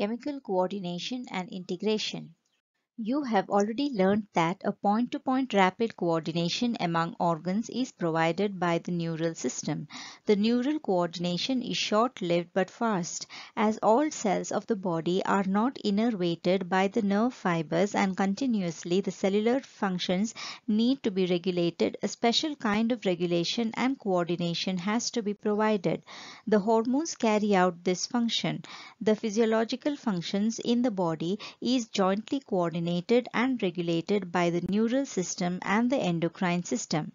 Chemical coordination and integration. You have already learned that a point-to-point -point rapid coordination among organs is provided by the neural system. The neural coordination is short-lived but fast, as all cells of the body are not innervated by the nerve fibers and continuously the cellular functions need to be regulated. A special kind of regulation and coordination has to be provided. The hormones carry out this function. The physiological functions in the body is jointly coordinated and regulated by the neural system and the endocrine system.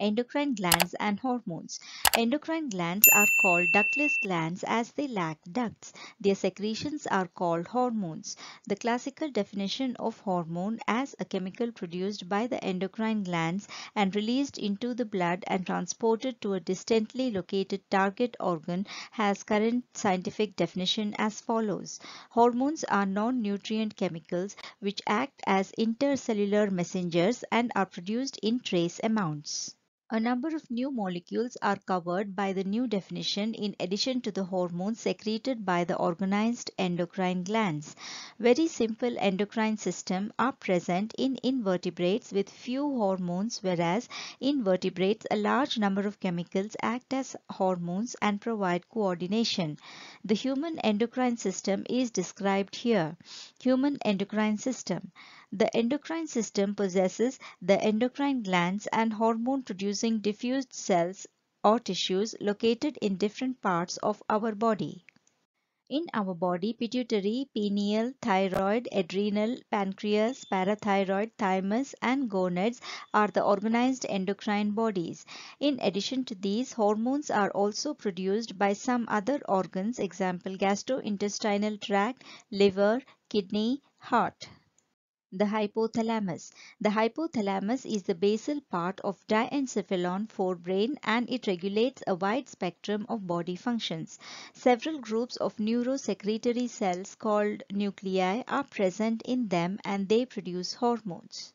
Endocrine glands and hormones. Endocrine glands are called ductless glands as they lack ducts. Their secretions are called hormones. The classical definition of hormone as a chemical produced by the endocrine glands and released into the blood and transported to a distantly located target organ has current scientific definition as follows. Hormones are non-nutrient chemicals which act as intercellular messengers and are produced in trace amounts. A number of new molecules are covered by the new definition in addition to the hormones secreted by the organized endocrine glands. Very simple endocrine system are present in invertebrates with few hormones whereas in vertebrates a large number of chemicals act as hormones and provide coordination. The human endocrine system is described here. Human endocrine system. The endocrine system possesses the endocrine glands and hormone producing diffused cells or tissues located in different parts of our body. In our body, pituitary, pineal, thyroid, adrenal, pancreas, parathyroid, thymus and gonads are the organized endocrine bodies. In addition to these, hormones are also produced by some other organs, example gastrointestinal tract, liver, kidney, heart. The hypothalamus. The hypothalamus is the basal part of diencephalon forebrain and it regulates a wide spectrum of body functions. Several groups of neurosecretory cells called nuclei are present in them and they produce hormones.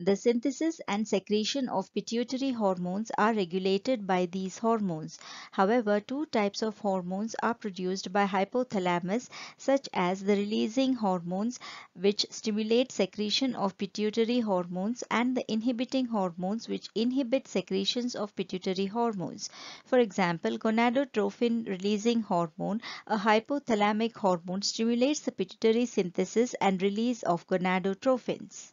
The synthesis and secretion of pituitary hormones are regulated by these hormones. However, two types of hormones are produced by hypothalamus such as the releasing hormones which stimulate secretion of pituitary hormones and the inhibiting hormones which inhibit secretions of pituitary hormones. For example, gonadotropin releasing hormone, a hypothalamic hormone stimulates the pituitary synthesis and release of gonadotropins.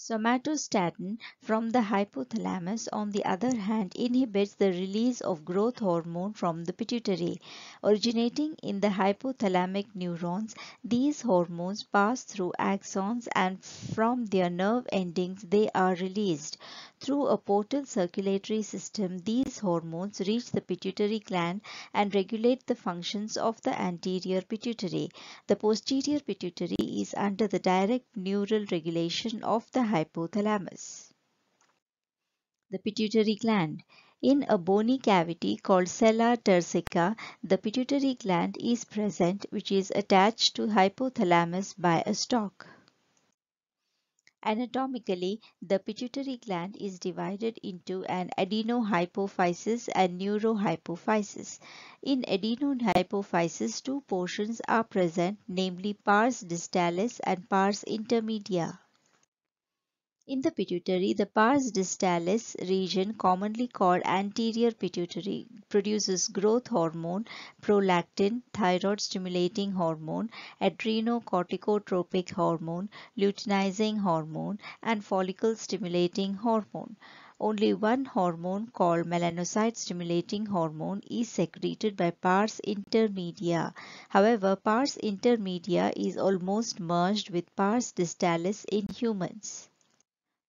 Somatostatin from the hypothalamus on the other hand inhibits the release of growth hormone from the pituitary. Originating in the hypothalamic neurons, these hormones pass through axons and from their nerve endings they are released. Through a portal circulatory system, these hormones reach the pituitary gland and regulate the functions of the anterior pituitary. The posterior pituitary is under the direct neural regulation of the hypothalamus. The pituitary gland. In a bony cavity called sella turcica, the pituitary gland is present which is attached to hypothalamus by a stalk. Anatomically, the pituitary gland is divided into an adenohypophysis and neurohypophysis. In adenohypophysis, two portions are present, namely pars distalis and pars intermedia. In the pituitary, the pars distalis region, commonly called anterior pituitary, produces growth hormone, prolactin, thyroid stimulating hormone, adrenocorticotropic hormone, luteinizing hormone, and follicle stimulating hormone. Only one hormone called melanocyte stimulating hormone is secreted by pars intermedia. However, pars intermedia is almost merged with pars distalis in humans.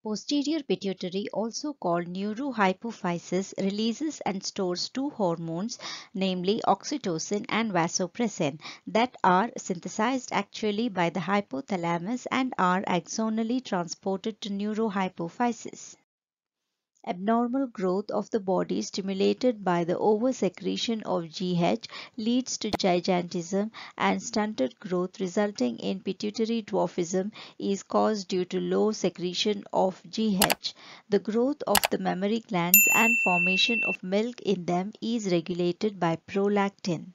Posterior pituitary, also called neurohypophysis, releases and stores two hormones, namely oxytocin and vasopressin, that are synthesized actually by the hypothalamus and are axonally transported to neurohypophysis. Abnormal growth of the body stimulated by the oversecretion of GH leads to gigantism and stunted growth resulting in pituitary dwarfism is caused due to low secretion of GH. The growth of the mammary glands and formation of milk in them is regulated by prolactin.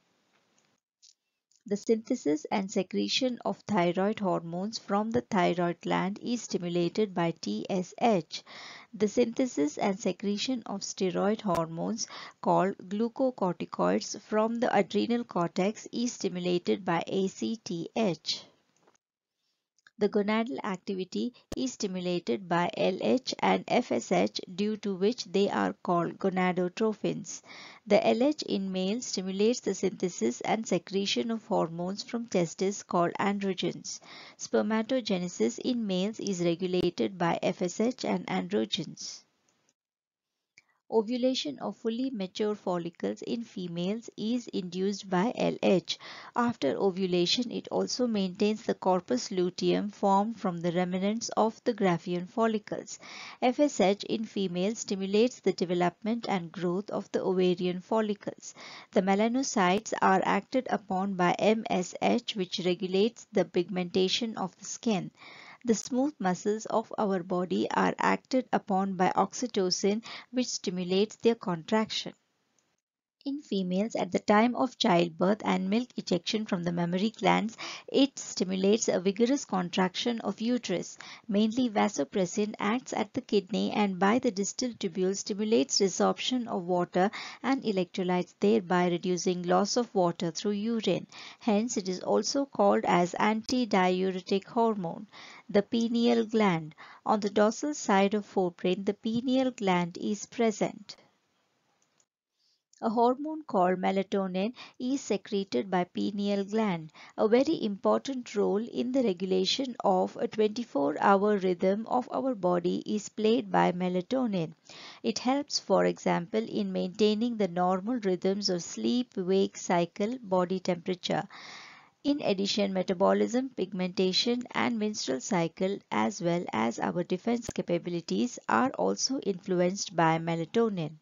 The synthesis and secretion of thyroid hormones from the thyroid gland is stimulated by TSH. The synthesis and secretion of steroid hormones called glucocorticoids from the adrenal cortex is stimulated by ACTH. The gonadal activity is stimulated by LH and FSH due to which they are called gonadotrophins. The LH in males stimulates the synthesis and secretion of hormones from testes called androgens. Spermatogenesis in males is regulated by FSH and androgens. Ovulation of fully mature follicles in females is induced by LH. After ovulation, it also maintains the corpus luteum formed from the remnants of the Graafian follicles. FSH in females stimulates the development and growth of the ovarian follicles. The melanocytes are acted upon by MSH which regulates the pigmentation of the skin. The smooth muscles of our body are acted upon by oxytocin which stimulates their contraction. In females at the time of childbirth and milk ejection from the mammary glands, it stimulates a vigorous contraction of uterus. Mainly vasopressin acts at the kidney and by the distal tubule stimulates resorption of water and electrolytes thereby reducing loss of water through urine. Hence it is also called as antidiuretic hormone. The pineal gland. On the dorsal side of forebrain, the pineal gland is present. A hormone called melatonin is secreted by pineal gland. A very important role in the regulation of a 24-hour rhythm of our body is played by melatonin. It helps, for example, in maintaining the normal rhythms of sleep-wake cycle body temperature. In addition, metabolism, pigmentation and menstrual cycle as well as our defense capabilities are also influenced by melatonin.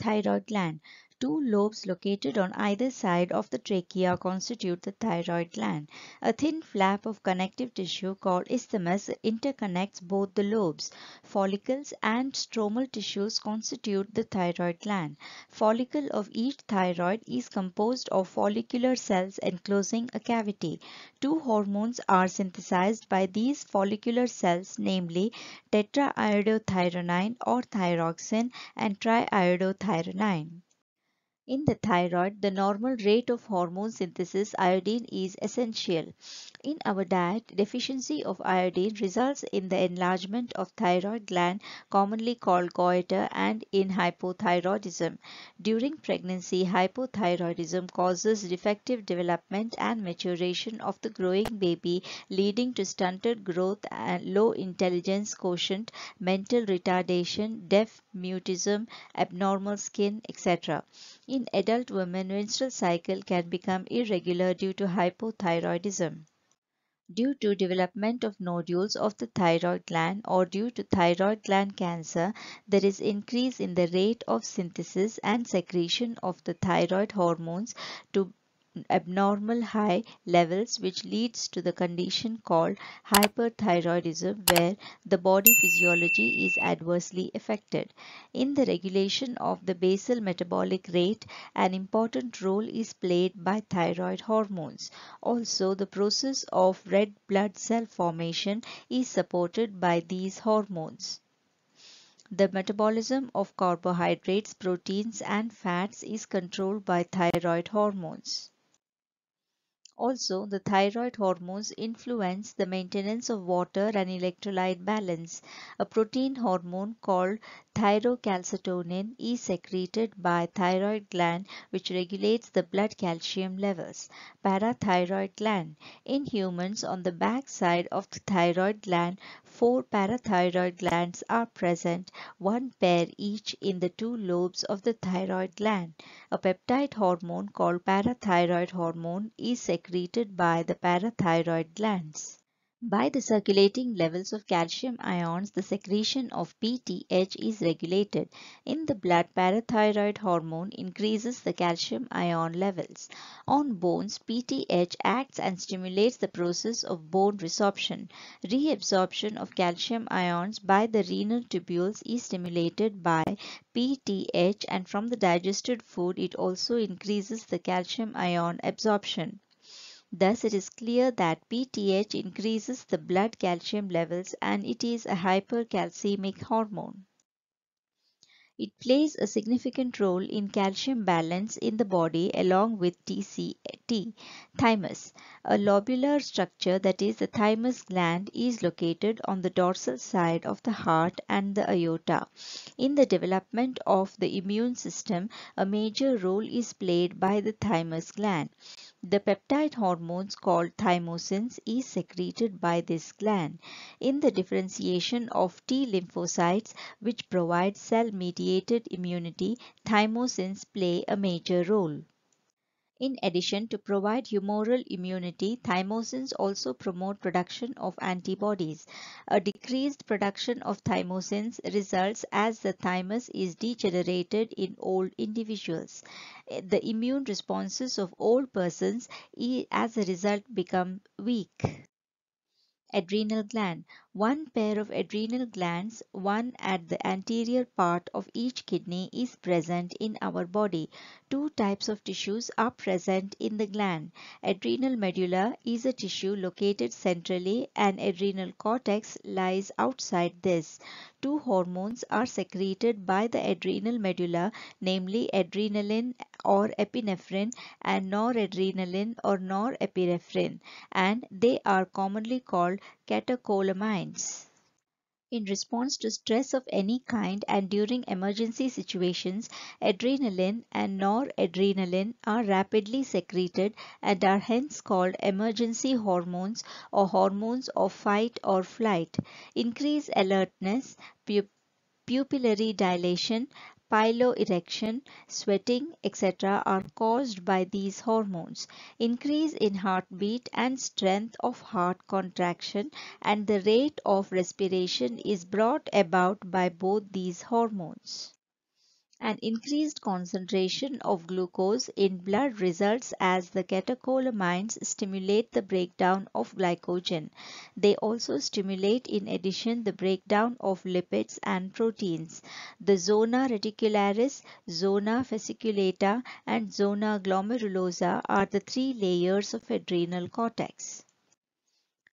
Thyroid gland. Two lobes located on either side of the trachea constitute the thyroid gland. A thin flap of connective tissue called isthmus interconnects both the lobes. Follicles and stromal tissues constitute the thyroid gland. Follicle of each thyroid is composed of follicular cells enclosing a cavity. Two hormones are synthesized by these follicular cells namely tetraiodothyronine or thyroxine and triiodothyronine. In the thyroid, the normal rate of hormone synthesis iodine is essential. In our diet, deficiency of iodine results in the enlargement of thyroid gland commonly called goiter and in hypothyroidism. During pregnancy, hypothyroidism causes defective development and maturation of the growing baby leading to stunted growth and low intelligence quotient, mental retardation, deaf mutism, abnormal skin, etc. In adult women, menstrual cycle can become irregular due to hypothyroidism. Due to development of nodules of the thyroid gland or due to thyroid gland cancer, there is increase in the rate of synthesis and secretion of the thyroid hormones to abnormal high levels which leads to the condition called hyperthyroidism where the body physiology is adversely affected. In the regulation of the basal metabolic rate, an important role is played by thyroid hormones. Also, the process of red blood cell formation is supported by these hormones. The metabolism of carbohydrates, proteins and fats is controlled by thyroid hormones. Also, the thyroid hormones influence the maintenance of water and electrolyte balance. A protein hormone called thyrocalcitonin is secreted by thyroid gland which regulates the blood calcium levels. Parathyroid gland. In humans, on the back side of the thyroid gland, four parathyroid glands are present, one pair each in the two lobes of the thyroid gland. A peptide hormone called parathyroid hormone is secreted by the parathyroid glands. By the circulating levels of calcium ions, the secretion of PTH is regulated. In the blood, parathyroid hormone increases the calcium ion levels. On bones, PTH acts and stimulates the process of bone resorption. Reabsorption of calcium ions by the renal tubules is stimulated by PTH and from the digested food it also increases the calcium ion absorption. Thus, it is clear that PTH increases the blood calcium levels and it is a hypercalcemic hormone. It plays a significant role in calcium balance in the body along with TCT. Thymus. A lobular structure that is the thymus gland is located on the dorsal side of the heart and the aorta. In the development of the immune system, a major role is played by the thymus gland. The peptide hormones called thymosins is secreted by this gland. In the differentiation of T lymphocytes which provide cell-mediated immunity, thymosins play a major role. In addition to provide humoral immunity, thymosins also promote production of antibodies. A decreased production of thymosins results as the thymus is degenerated in old individuals. The immune responses of old persons as a result become weak. Adrenal gland. One pair of adrenal glands, one at the anterior part of each kidney is present in our body. Two types of tissues are present in the gland. Adrenal medulla is a tissue located centrally and adrenal cortex lies outside this. Two hormones are secreted by the adrenal medulla namely adrenaline or epinephrine and noradrenaline or norepinephrine and they are commonly called catecholamines. In response to stress of any kind and during emergency situations, adrenaline and noradrenaline are rapidly secreted and are hence called emergency hormones or hormones of fight or flight. Increased alertness, pupillary dilation, piloerection, sweating, etc. are caused by these hormones. Increase in heartbeat and strength of heart contraction and the rate of respiration is brought about by both these hormones. An increased concentration of glucose in blood results as the catecholamines stimulate the breakdown of glycogen. They also stimulate in addition the breakdown of lipids and proteins. The zona reticularis, zona fasciculata and zona glomerulosa are the three layers of adrenal cortex.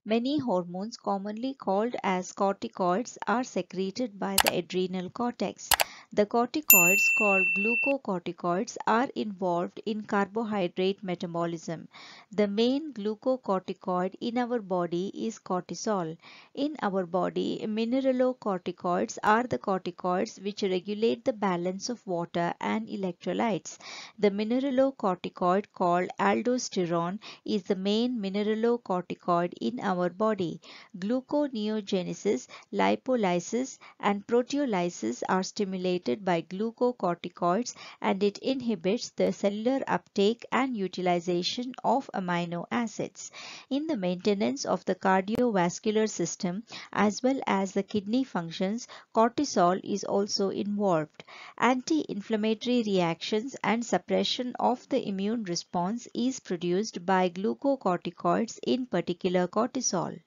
Many hormones commonly called as corticoids are secreted by the adrenal cortex. The corticoids called glucocorticoids are involved in carbohydrate metabolism. The main glucocorticoid in our body is cortisol. In our body, mineralocorticoids are the corticoids which regulate the balance of water and electrolytes. The mineralocorticoid called aldosterone is the main mineralocorticoid in our body. Gluconeogenesis, lipolysis and proteolysis are stimulated by glucocorticoids and it inhibits the cellular uptake and utilization of amino acids. In the maintenance of the cardiovascular system as well as the kidney functions, cortisol is also involved. Anti-inflammatory reactions and suppression of the immune response is produced by glucocorticoids in particular cortisol.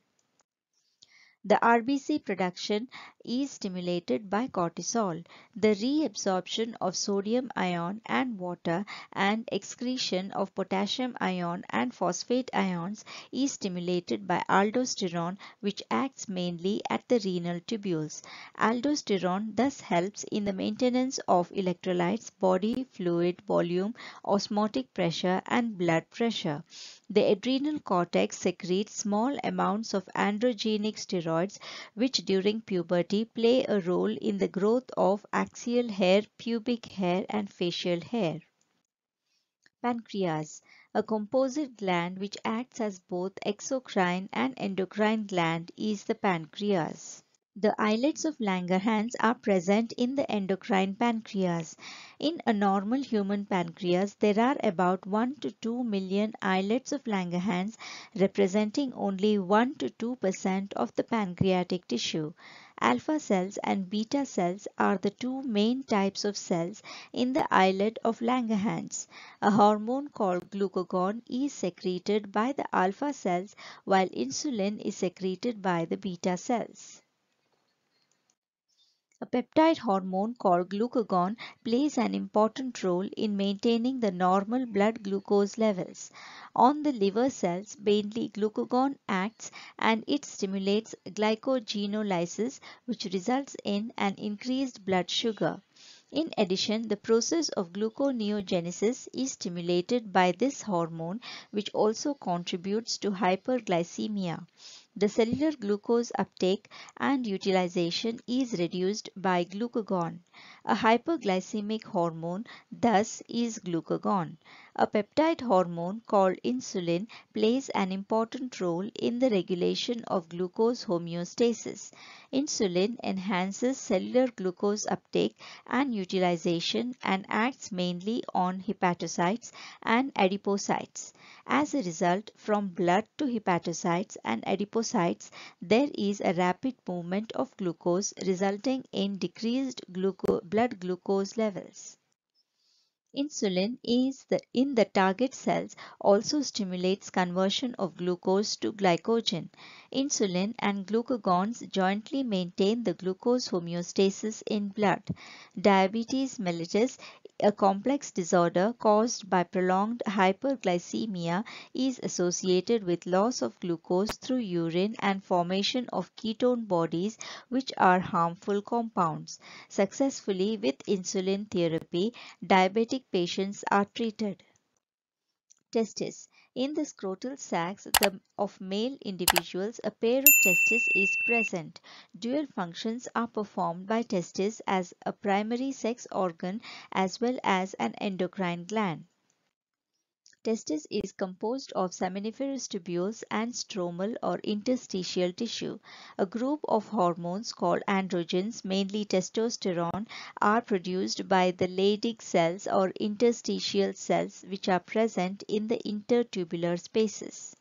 The RBC production is stimulated by cortisol. The reabsorption of sodium ion and water and excretion of potassium ion and phosphate ions is stimulated by aldosterone which acts mainly at the renal tubules. Aldosterone thus helps in the maintenance of electrolytes, body fluid volume, osmotic pressure and blood pressure. The adrenal cortex secretes small amounts of androgenic steroids which during puberty play a role in the growth of axial hair, pubic hair and facial hair. Pancreas a composite gland which acts as both exocrine and endocrine gland is the pancreas. The islets of Langerhans are present in the endocrine pancreas. In a normal human pancreas, there are about 1 to 2 million islets of Langerhans representing only 1 to 2 percent of the pancreatic tissue. Alpha cells and beta cells are the two main types of cells in the islet of Langerhans. A hormone called glucagon is secreted by the alpha cells while insulin is secreted by the beta cells. A peptide hormone called glucagon plays an important role in maintaining the normal blood glucose levels. On the liver cells, mainly glucagon acts and it stimulates glycogenolysis which results in an increased blood sugar. In addition, the process of gluconeogenesis is stimulated by this hormone which also contributes to hyperglycemia. The cellular glucose uptake and utilization is reduced by glucagon. A hyperglycemic hormone thus is glucagon. A peptide hormone called insulin plays an important role in the regulation of glucose homeostasis. Insulin enhances cellular glucose uptake and utilization and acts mainly on hepatocytes and adipocytes. As a result, from blood to hepatocytes and adipocytes, there is a rapid movement of glucose resulting in decreased gluco blood glucose levels. Insulin is the, in the target cells also stimulates conversion of glucose to glycogen. Insulin and glucagons jointly maintain the glucose homeostasis in blood. Diabetes mellitus a complex disorder caused by prolonged hyperglycemia is associated with loss of glucose through urine and formation of ketone bodies which are harmful compounds. Successfully with insulin therapy, diabetic patients are treated. Testis. In the scrotal sacs of male individuals, a pair of testes is present. Dual functions are performed by testes as a primary sex organ as well as an endocrine gland. Testis is composed of seminiferous tubules and stromal or interstitial tissue. A group of hormones called androgens, mainly testosterone, are produced by the Leydig cells or interstitial cells which are present in the intertubular spaces.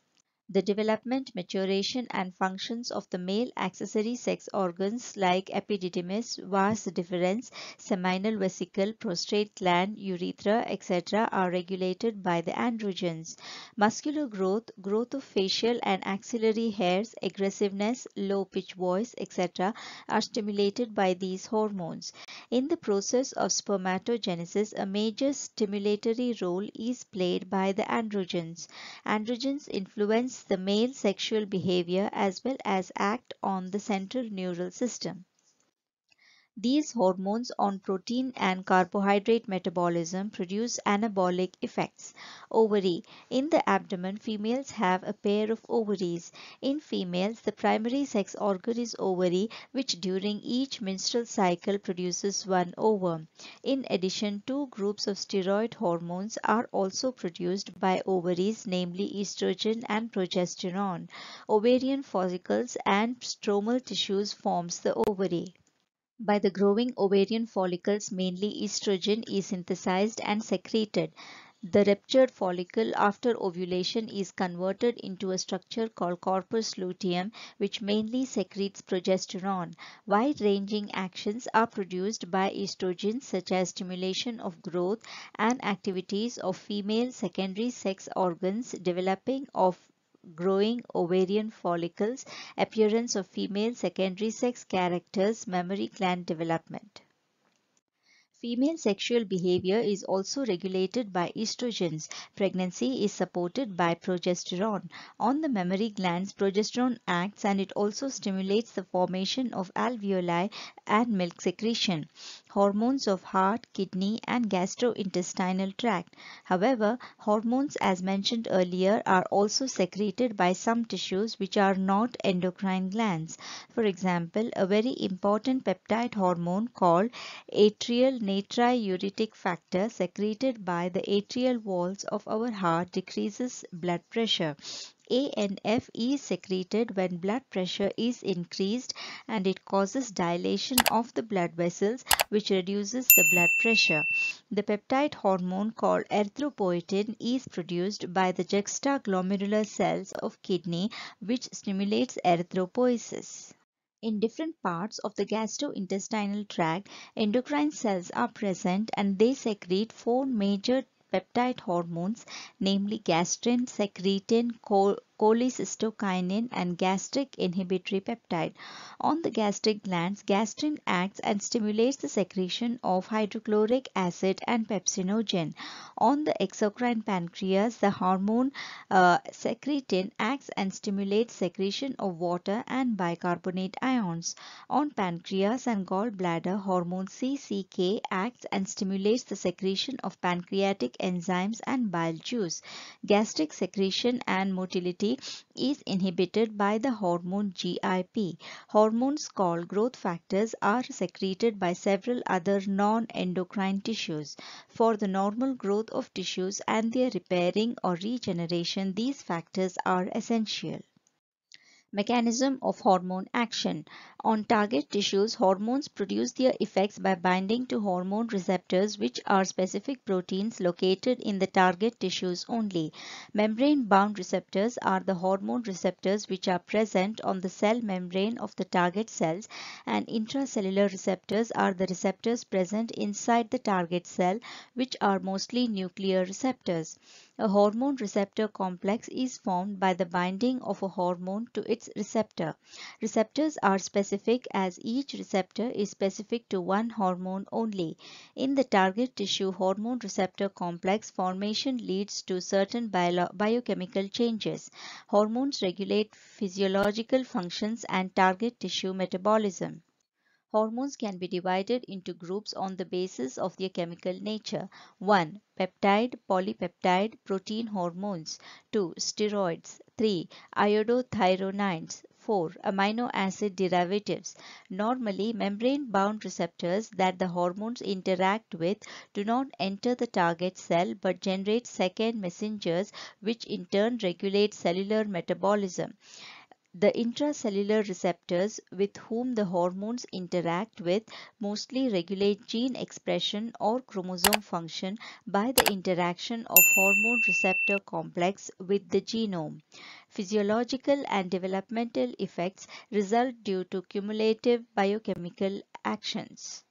The development, maturation and functions of the male accessory sex organs like epididymis, vas deferens, seminal vesicle, prostate gland, urethra, etc. are regulated by the androgens. Muscular growth, growth of facial and axillary hairs, aggressiveness, low pitch voice, etc. are stimulated by these hormones. In the process of spermatogenesis, a major stimulatory role is played by the androgens. Androgens influence the male sexual behavior as well as act on the central neural system. These hormones on protein and carbohydrate metabolism produce anabolic effects. Ovary. In the abdomen, females have a pair of ovaries. In females, the primary sex organ is ovary, which during each menstrual cycle produces one ovum. In addition, two groups of steroid hormones are also produced by ovaries, namely estrogen and progesterone. Ovarian follicles and stromal tissues forms the ovary. By the growing ovarian follicles, mainly estrogen is synthesized and secreted. The ruptured follicle after ovulation is converted into a structure called corpus luteum which mainly secretes progesterone. Wide-ranging actions are produced by estrogens such as stimulation of growth and activities of female secondary sex organs, developing of growing ovarian follicles, appearance of female secondary sex characters, mammary gland development. Female sexual behavior is also regulated by estrogens. Pregnancy is supported by progesterone. On the mammary glands, progesterone acts and it also stimulates the formation of alveoli and milk secretion hormones of heart, kidney and gastrointestinal tract. However, hormones as mentioned earlier are also secreted by some tissues which are not endocrine glands. For example, a very important peptide hormone called atrial natriuretic factor secreted by the atrial walls of our heart decreases blood pressure. ANF is secreted when blood pressure is increased and it causes dilation of the blood vessels which reduces the blood pressure. The peptide hormone called erythropoietin is produced by the juxtaglomerular cells of kidney which stimulates erythropoiesis. In different parts of the gastrointestinal tract, endocrine cells are present and they secrete four major peptide hormones namely gastrin, secretin, cholecystokinin and gastric inhibitory peptide. On the gastric glands, gastrin acts and stimulates the secretion of hydrochloric acid and pepsinogen. On the exocrine pancreas, the hormone uh, secretin acts and stimulates secretion of water and bicarbonate ions. On pancreas and gallbladder, hormone CCK acts and stimulates the secretion of pancreatic enzymes and bile juice. Gastric secretion and motility is inhibited by the hormone GIP. Hormones called growth factors are secreted by several other non-endocrine tissues. For the normal growth of tissues and their repairing or regeneration, these factors are essential. Mechanism of hormone action. On target tissues, hormones produce their effects by binding to hormone receptors which are specific proteins located in the target tissues only. Membrane-bound receptors are the hormone receptors which are present on the cell membrane of the target cells and intracellular receptors are the receptors present inside the target cell which are mostly nuclear receptors. A hormone receptor complex is formed by the binding of a hormone to its receptor. Receptors are specific as each receptor is specific to one hormone only. In the target tissue hormone receptor complex formation leads to certain bio biochemical changes. Hormones regulate physiological functions and target tissue metabolism. Hormones can be divided into groups on the basis of their chemical nature. 1. Peptide, polypeptide, protein hormones. 2. Steroids. 3. Iodothyronines. 4. Amino acid derivatives. Normally, membrane-bound receptors that the hormones interact with do not enter the target cell but generate second messengers which in turn regulate cellular metabolism. The intracellular receptors with whom the hormones interact with mostly regulate gene expression or chromosome function by the interaction of hormone receptor complex with the genome. Physiological and developmental effects result due to cumulative biochemical actions.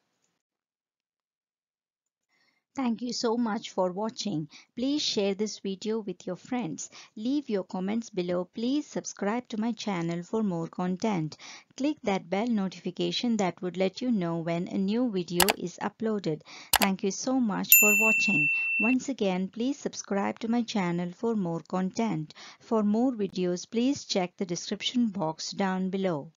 Thank you so much for watching. Please share this video with your friends. Leave your comments below. Please subscribe to my channel for more content. Click that bell notification that would let you know when a new video is uploaded. Thank you so much for watching. Once again, please subscribe to my channel for more content. For more videos, please check the description box down below.